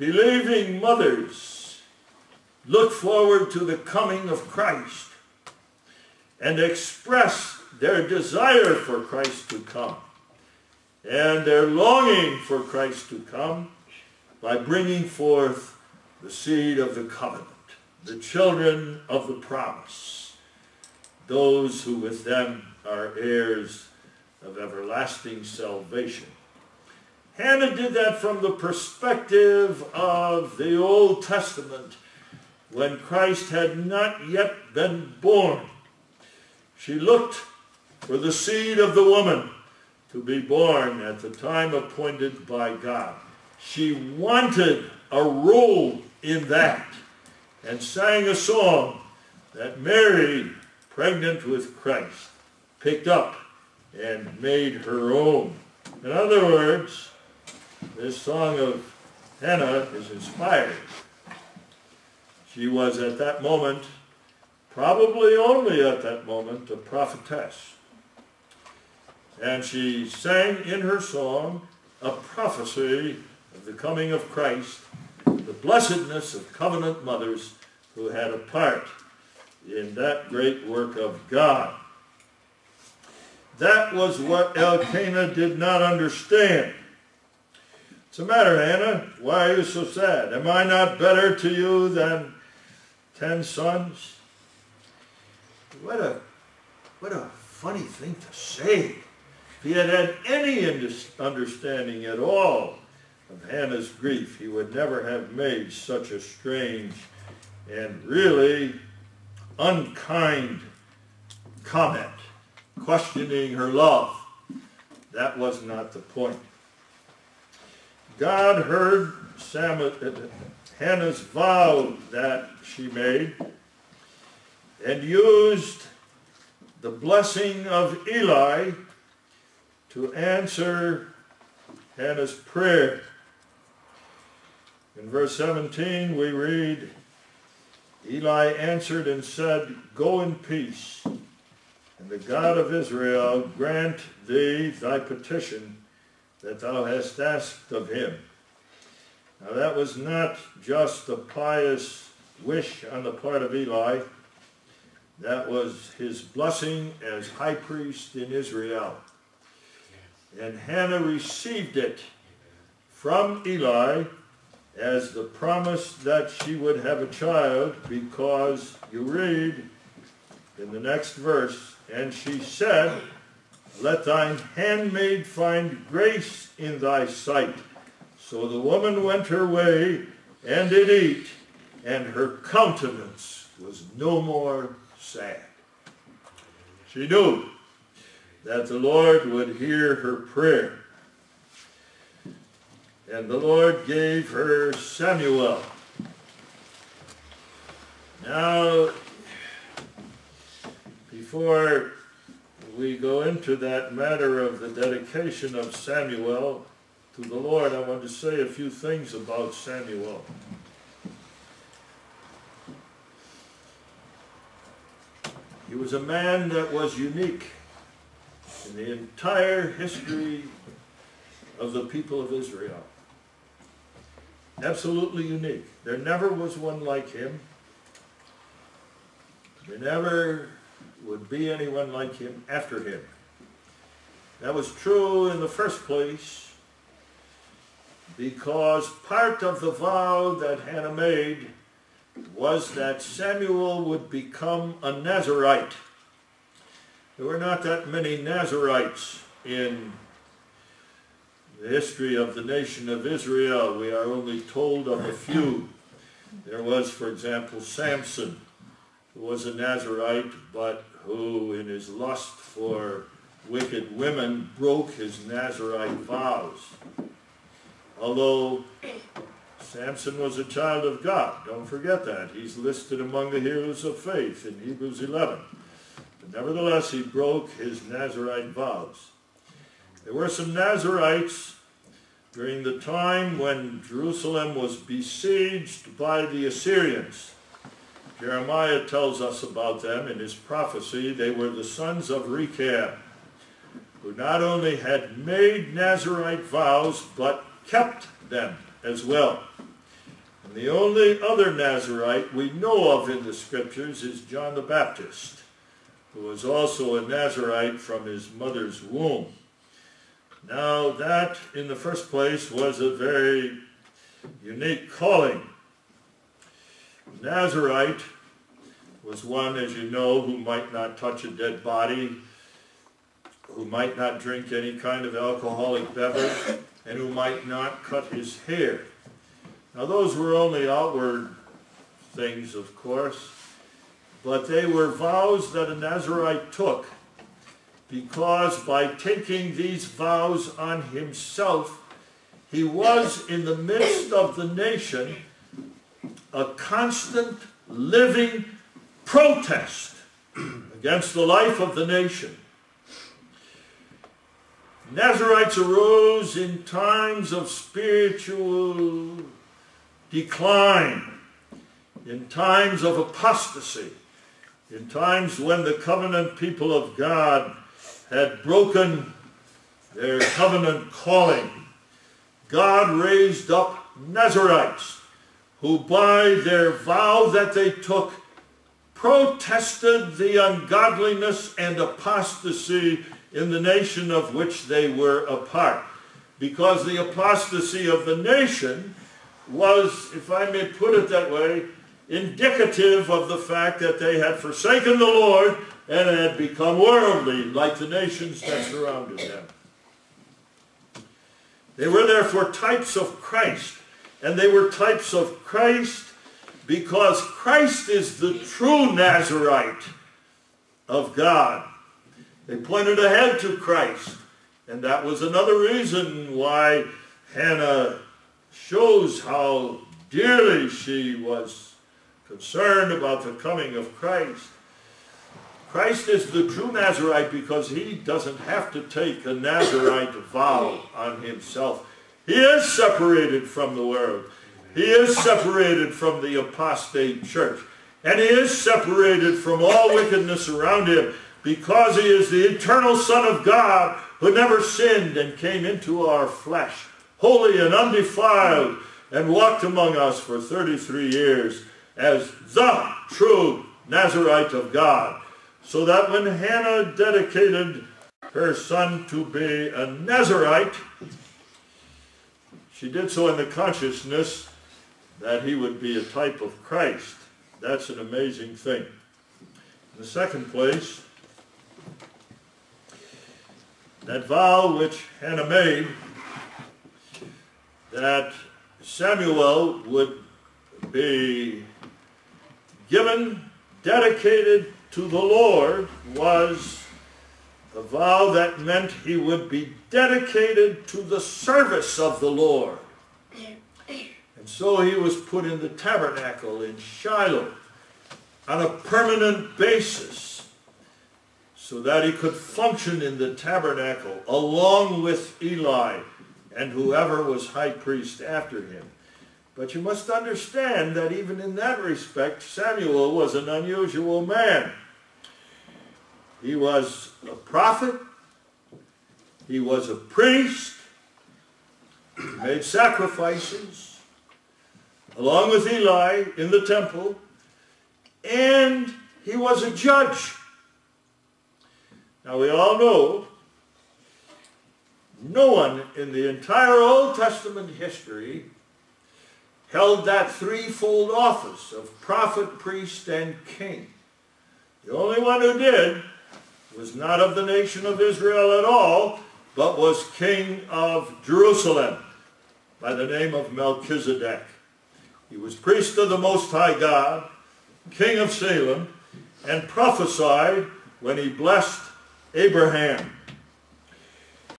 believing mothers look forward to the coming of Christ and express their desire for Christ to come and their longing for Christ to come by bringing forth the seed of the covenant, the children of the promise, those who with them are heirs of everlasting salvation. Hannah did that from the perspective of the Old Testament when Christ had not yet been born. She looked for the seed of the woman to be born at the time appointed by God. She wanted a role in that and sang a song that Mary, pregnant with Christ, picked up and made her own. In other words, this song of Hannah is inspired. She was at that moment, probably only at that moment, a prophetess. And she sang in her song a prophecy of the coming of Christ, the blessedness of covenant mothers who had a part in that great work of God. That was what Elkanah did not understand. What's the matter, Hannah? Why are you so sad? Am I not better to you than ten sons? What a, what a funny thing to say. If he had had any understanding at all of Hannah's grief, he would never have made such a strange and really unkind comment, questioning her love. That was not the point. God heard Sam, uh, Hannah's vow that she made and used the blessing of Eli to answer Hannah's prayer. In verse 17 we read, Eli answered and said, Go in peace, and the God of Israel grant thee thy petition that thou hast asked of him. Now that was not just a pious wish on the part of Eli. That was his blessing as high priest in Israel. And Hannah received it from Eli as the promise that she would have a child because you read in the next verse, and she said, Let thine handmaid find grace in thy sight. So the woman went her way and did eat, and her countenance was no more sad. She knew that the Lord would hear her prayer. And the Lord gave her Samuel. Now, before we go into that matter of the dedication of Samuel to the Lord, I want to say a few things about Samuel. He was a man that was unique in the entire history of the people of Israel. Absolutely unique. There never was one like him. There never would be anyone like him after him. That was true in the first place because part of the vow that Hannah made was that Samuel would become a Nazarite. There were not that many Nazarites in the history of the nation of Israel. We are only told of a few. There was, for example, Samson, who was a Nazarite, but who in his lust for wicked women broke his Nazarite vows. Although Samson was a child of God, don't forget that. He's listed among the heroes of faith in Hebrews 11. But Nevertheless, he broke his Nazarite vows. There were some Nazarites during the time when Jerusalem was besieged by the Assyrians. Jeremiah tells us about them in his prophecy. They were the sons of Rechab, who not only had made Nazarite vows, but kept them as well. And the only other Nazarite we know of in the scriptures is John the Baptist, who was also a Nazarite from his mother's womb. Now that, in the first place, was a very unique calling. Nazarite was one, as you know, who might not touch a dead body, who might not drink any kind of alcoholic beverage, and who might not cut his hair. Now those were only outward things, of course, but they were vows that a Nazarite took because by taking these vows on himself, he was in the midst of the nation a constant living protest against the life of the nation. Nazarites arose in times of spiritual decline, in times of apostasy, in times when the covenant people of God had broken their covenant calling. God raised up Nazarites who by their vow that they took protested the ungodliness and apostasy in the nation of which they were a part. Because the apostasy of the nation was, if I may put it that way, indicative of the fact that they had forsaken the Lord and had become worldly like the nations that surrounded them. They were therefore types of Christ, and they were types of Christ because Christ is the true Nazarite of God. They pointed ahead to Christ. And that was another reason why Hannah shows how dearly she was concerned about the coming of Christ. Christ is the true Nazarite because he doesn't have to take a Nazarite vow on himself. He is separated from the world. He is separated from the apostate church. And he is separated from all wickedness around him because he is the eternal Son of God who never sinned and came into our flesh, holy and undefiled, and walked among us for 33 years as the true Nazarite of God. So that when Hannah dedicated her son to be a Nazarite, she did so in the consciousness that he would be a type of Christ. That's an amazing thing. In the second place, that vow which Hannah made that Samuel would be given, dedicated to the Lord was a vow that meant he would be dedicated to the service of the Lord. And so he was put in the tabernacle in Shiloh on a permanent basis so that he could function in the tabernacle along with Eli and whoever was high priest after him. But you must understand that even in that respect, Samuel was an unusual man. He was a prophet. He was a priest. Made sacrifices along with Eli in the temple. And he was a judge. Now we all know no one in the entire Old Testament history held that threefold office of prophet, priest, and king. The only one who did was not of the nation of Israel at all, but was king of Jerusalem by the name of Melchizedek. He was priest of the Most High God, king of Salem, and prophesied when he blessed Abraham